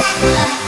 Bye.